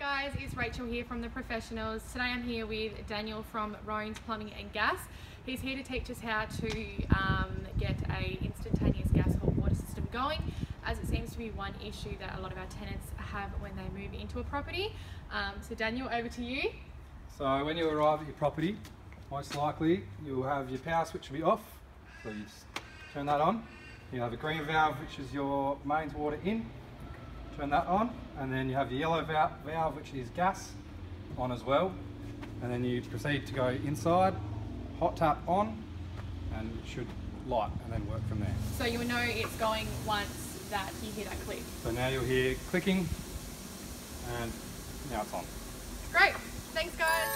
Hi guys, it's Rachael here from The Professionals. Today I'm here with Daniel from Roans Plumbing and Gas. He's here to teach us how to um, get a instantaneous gas hot water system going as it seems to be one issue that a lot of our tenants have when they move into a property. Um, so Daniel, over to you. So when you arrive at your property, most likely you'll have your power switch will be off. So you turn that on. You'll have a green valve which is your mains water in. Turn that on. And then you have your yellow valve which is gas on as well. And then you proceed to go inside, hot tap on, and it should light and then work from there. So you will know it's going once that you hear that click. So now you'll hear clicking and now it's on. Great, thanks guys.